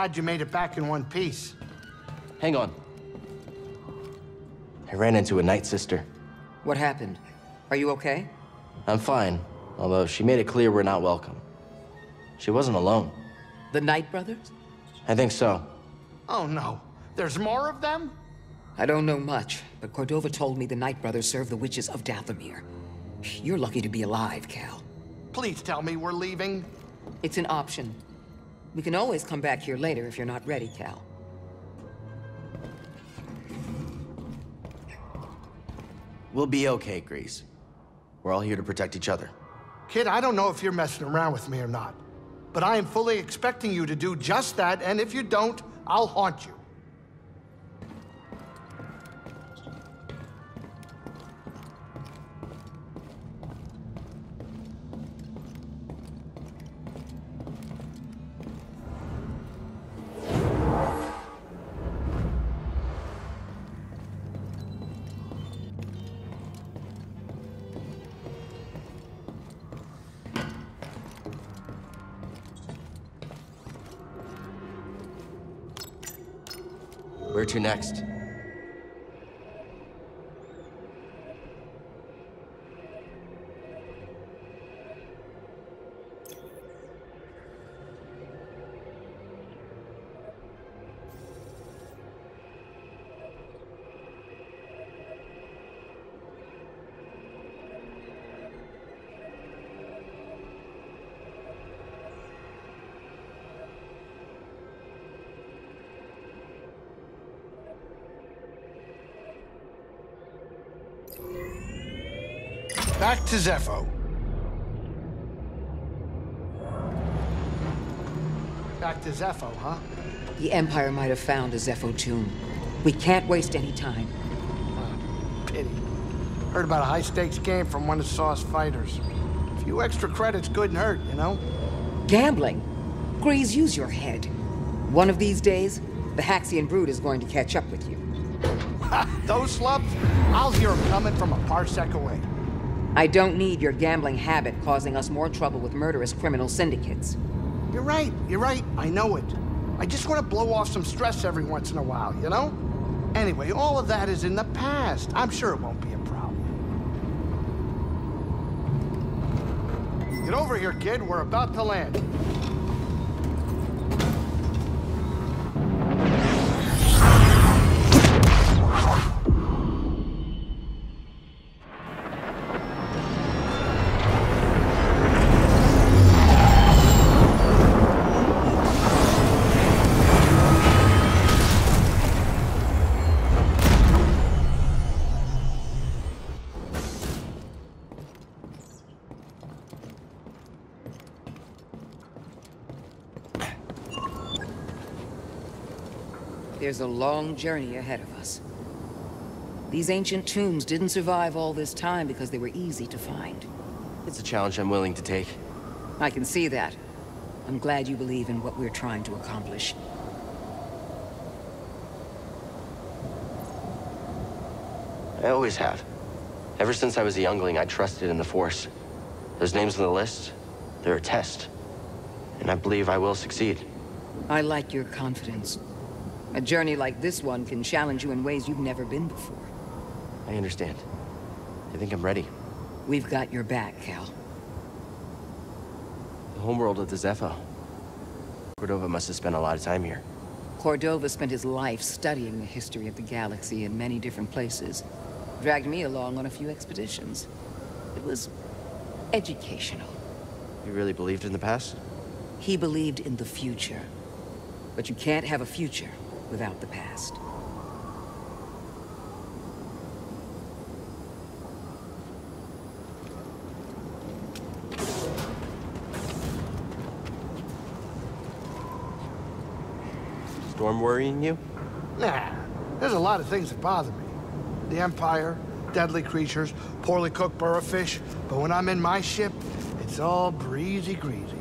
glad you made it back in one piece. Hang on. I ran into a Night Sister. What happened? Are you okay? I'm fine, although she made it clear we're not welcome. She wasn't alone. The Night Brothers? I think so. Oh no, there's more of them? I don't know much, but Cordova told me the Night Brothers serve the witches of Dathomir. You're lucky to be alive, Cal. Please tell me we're leaving. It's an option. We can always come back here later if you're not ready, Cal. We'll be okay, Greez. We're all here to protect each other. Kid, I don't know if you're messing around with me or not, but I am fully expecting you to do just that, and if you don't, I'll haunt you. Next? Back to Zeffo. Back to Zeffo, huh? The Empire might have found a Zeffo tomb. We can't waste any time. Ah, pity. Heard about a high-stakes game from one of Saw's fighters. A few extra credits couldn't hurt, you know? Gambling? Greez, use your head. One of these days, the Haxion brood is going to catch up with you. Those slubs? I'll hear them coming from a parsec away. I don't need your gambling habit causing us more trouble with murderous criminal syndicates. You're right, you're right. I know it. I just want to blow off some stress every once in a while, you know? Anyway, all of that is in the past. I'm sure it won't be a problem. Get over here, kid. We're about to land. There's a long journey ahead of us. These ancient tombs didn't survive all this time because they were easy to find. It's a challenge I'm willing to take. I can see that. I'm glad you believe in what we're trying to accomplish. I always have. Ever since I was a youngling, I trusted in the Force. Those names on the list, they're a test. And I believe I will succeed. I like your confidence. A journey like this one can challenge you in ways you've never been before. I understand. I think I'm ready. We've got your back, Cal. The homeworld of the Zeffo. Cordova must have spent a lot of time here. Cordova spent his life studying the history of the galaxy in many different places. Dragged me along on a few expeditions. It was educational. You really believed in the past? He believed in the future. But you can't have a future without the past. Storm worrying you? Nah, there's a lot of things that bother me. The Empire, deadly creatures, poorly cooked burrowfish, but when I'm in my ship, it's all breezy greasy.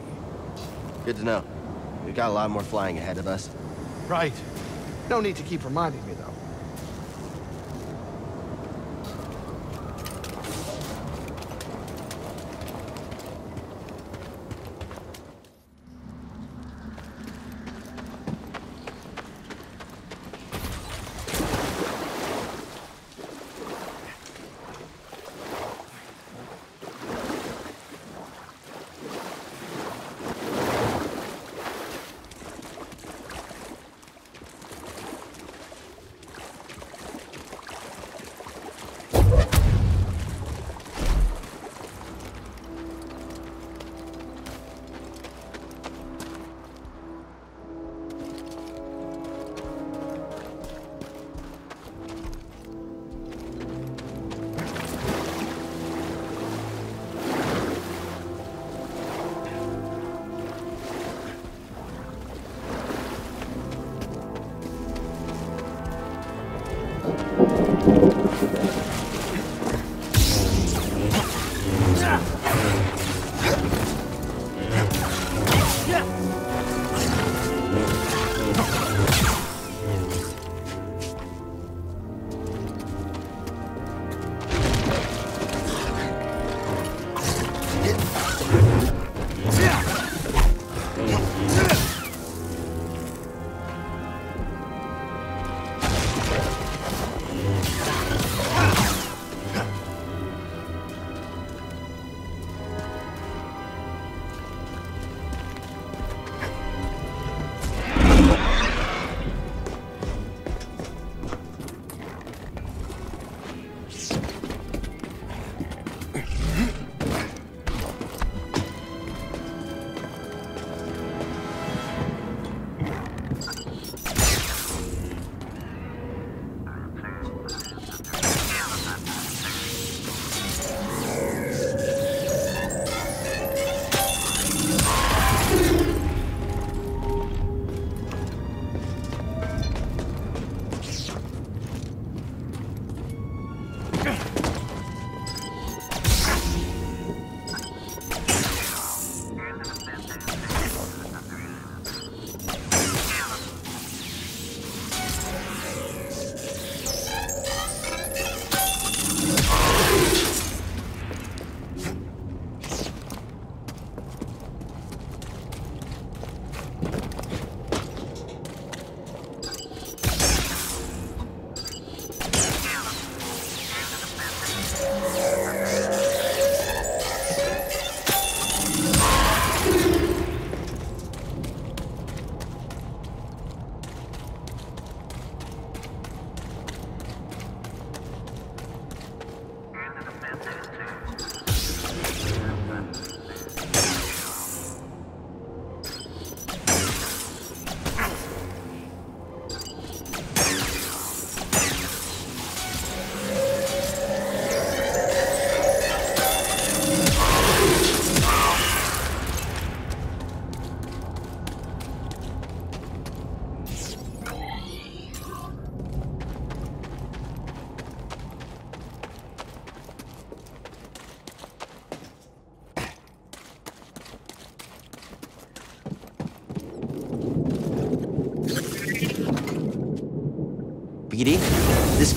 Good to know. We've got a lot more flying ahead of us. Right. No need to keep reminding me,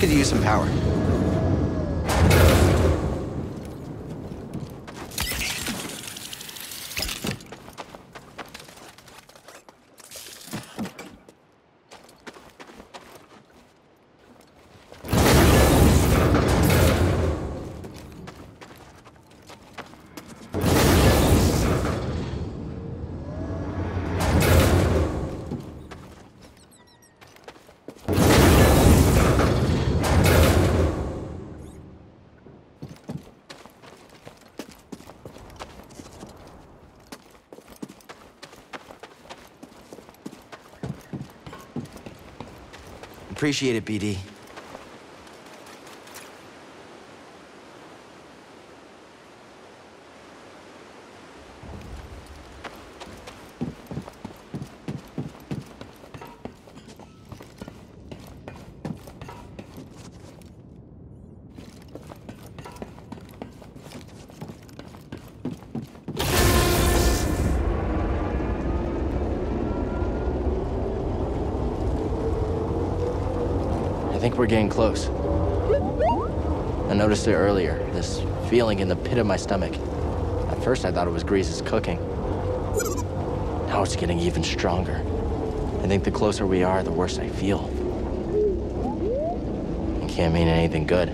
could use some power. Appreciate it, BD. Think we're getting close. I noticed it earlier, this feeling in the pit of my stomach. At first I thought it was Greez's cooking. Now it's getting even stronger. I think the closer we are, the worse I feel. It can't mean anything good.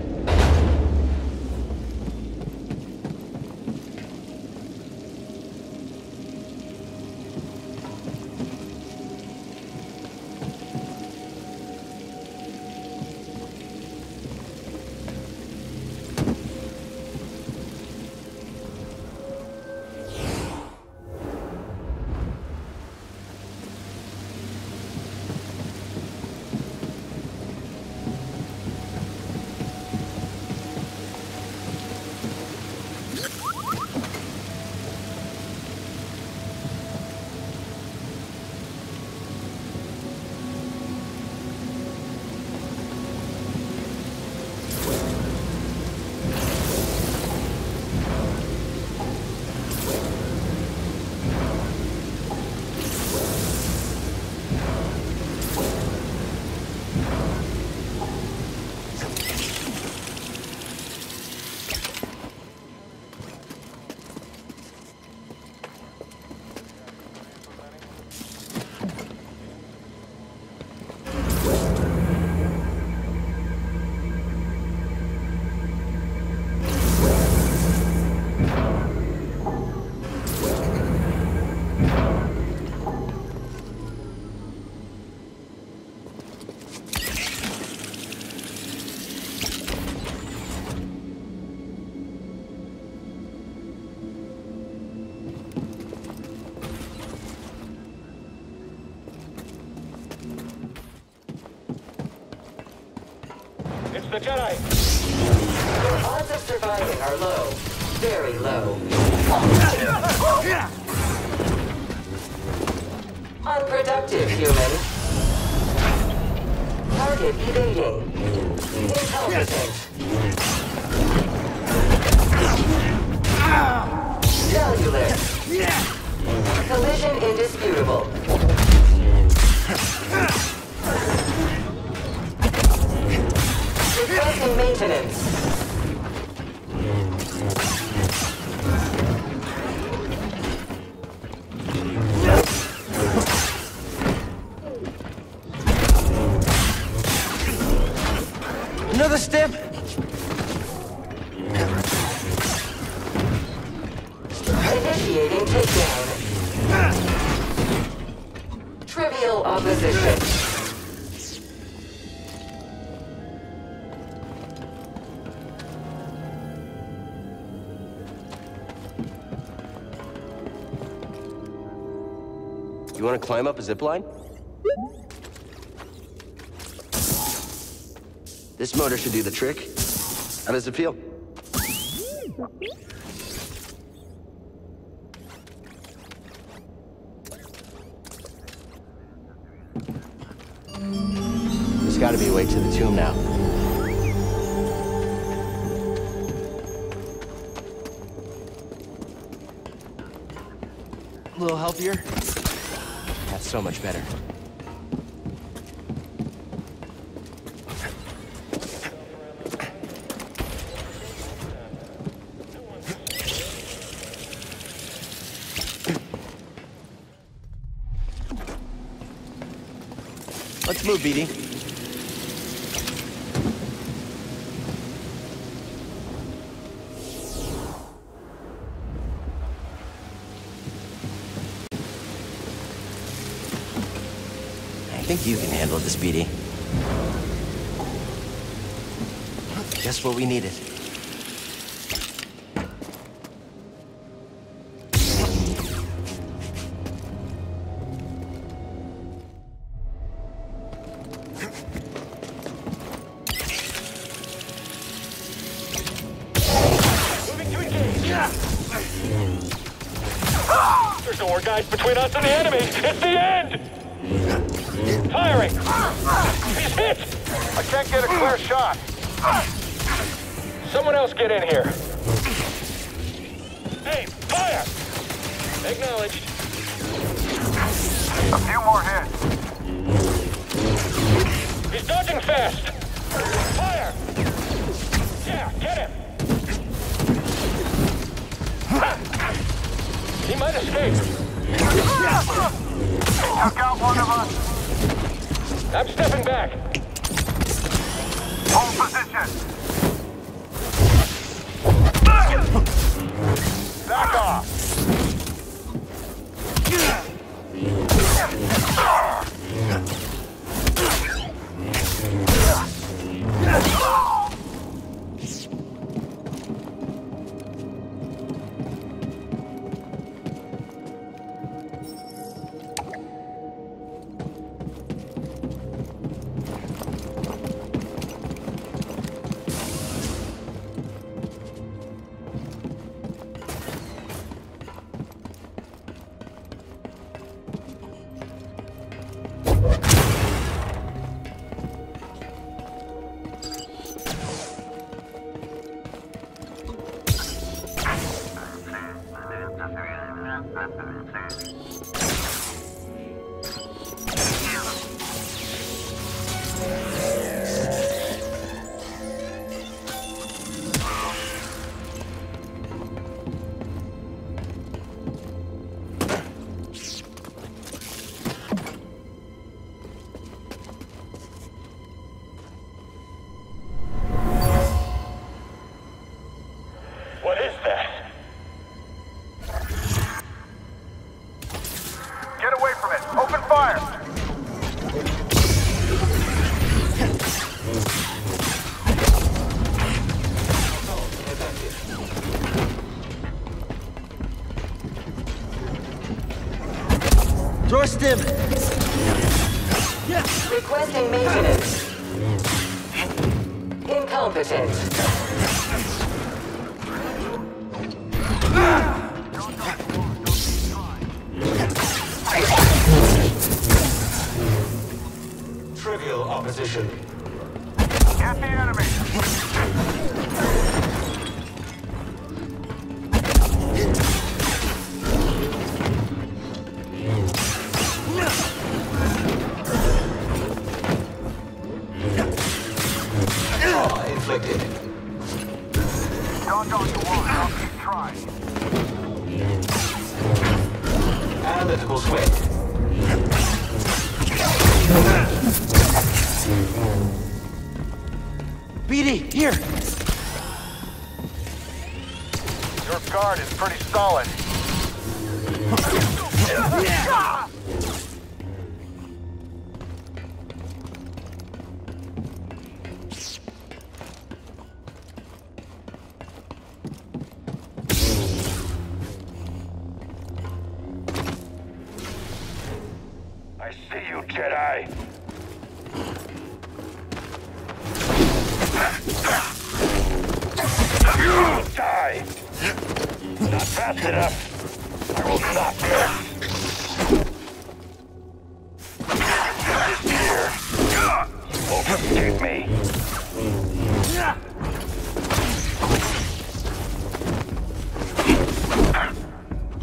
The Jedi! Your odds of surviving are low. Very low. Unproductive, human. Target evading. Incompetent. Cellular. Collision indisputable. Maintenance. Climb up a zip line? This motor should do the trick. How does it feel? There's got to be a way to the tomb now. A little healthier? That's so much better. Let's move, BD. think you can handle this, BD. Just what we needed. I'm stepping back. Hold position. Back off. Draw stim. Requesting maintenance. Incompetent. Trivial opposition. Get the enemy! BD, here! Your guard is pretty solid.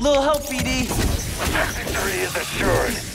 Little help, BD. Victory is assured.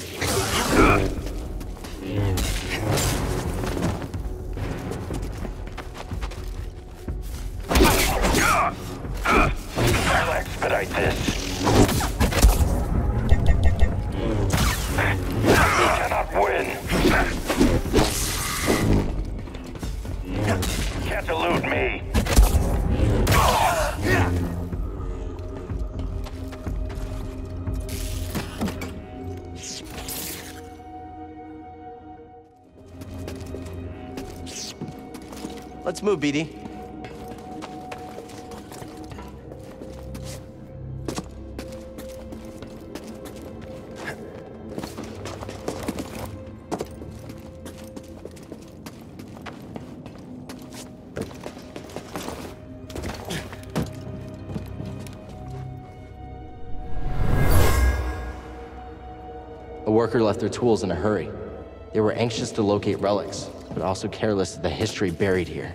A worker left their tools in a hurry. They were anxious to locate relics, but also careless of the history buried here.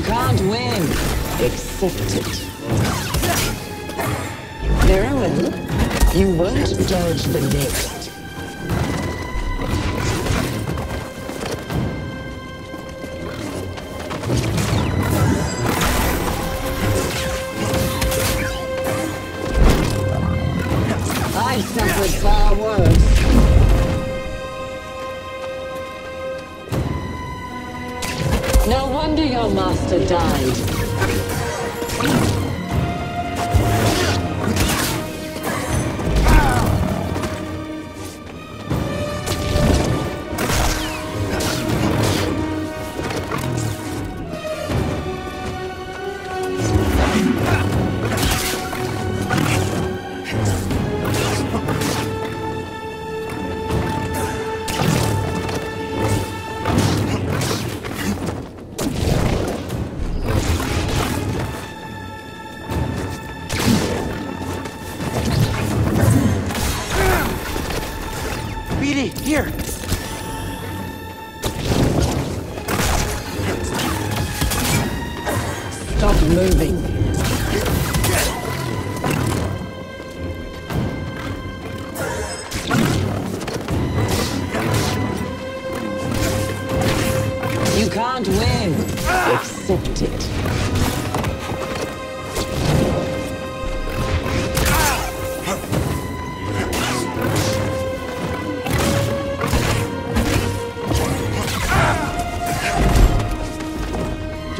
You can't win. Accept it. Very well. You won't dodge the next. Your master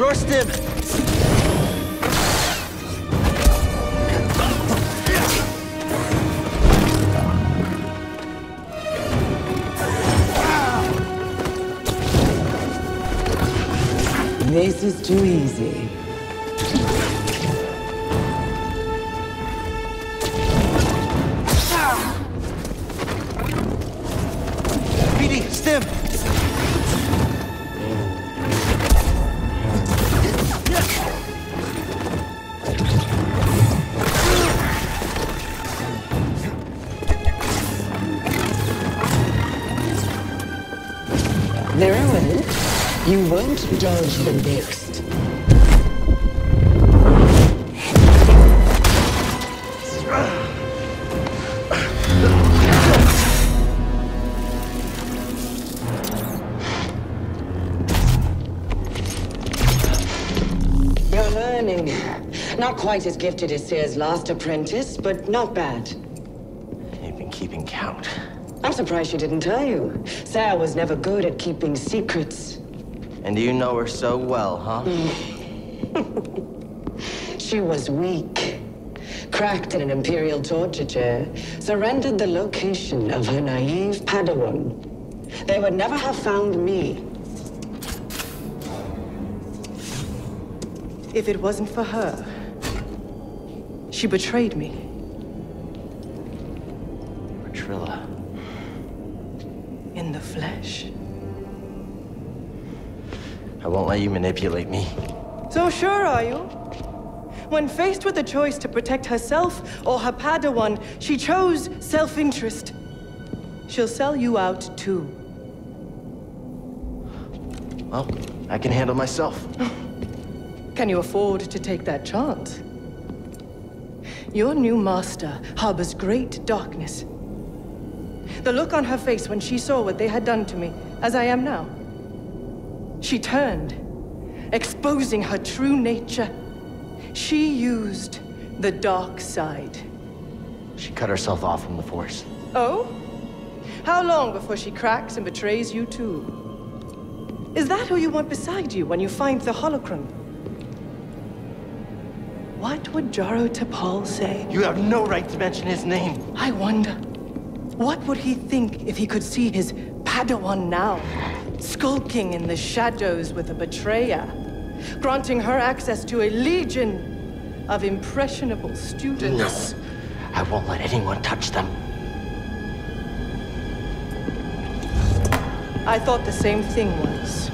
Throrstim! This is too easy. You won't dodge the next. You're learning. Not quite as gifted as Cere's last apprentice, but not bad. You've been keeping count. I'm surprised she didn't tell you. Cere was never good at keeping secrets. And you know her so well, huh? She was weak. Cracked in an Imperial torture chair. Surrendered the location of her naive Padawan. They would never have found me. If it wasn't for her, she betrayed me. I won't let you manipulate me. So sure are you? When faced with the choice to protect herself or her Padawan, she chose self-interest. She'll sell you out too. Well, I can handle myself. Can you afford to take that chance? Your new master harbors great darkness. The look on her face when she saw what they had done to me, as I am now. She turned, exposing her true nature. She used the dark side. She cut herself off from the Force. Oh? How long before she cracks and betrays you too? Is that who you want beside you when you find the holocron? What would Jaro Tapal say? You have no right to mention his name. I wonder, what would he think if he could see his Padawan now, skulking in the shadows with a betrayer, granting her access to a legion of impressionable students? No. I won't let anyone touch them. I thought the same thing once.